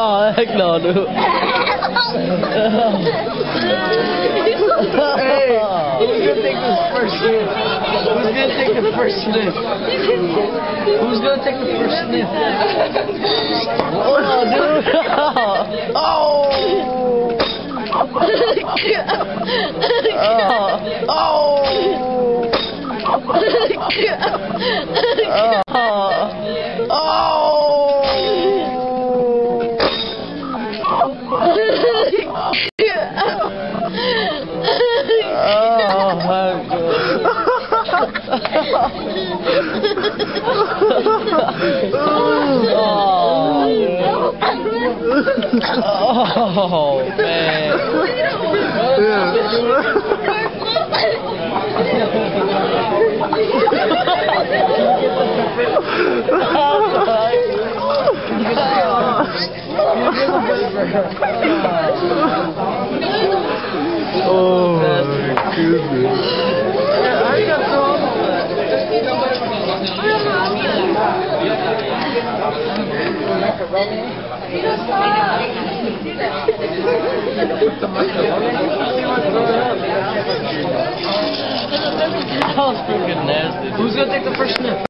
oh, heck no, dude. hey, who's gonna take this first sniff? Who's gonna take the first sniff? Who's gonna take the first sniff? Oh, dude. Oh. Oh. Oh. Oh, 哈哈哈哈哈哈！哈哈哈哈哈哈！哦。Freaking nasty. Who's gonna take the first sniff?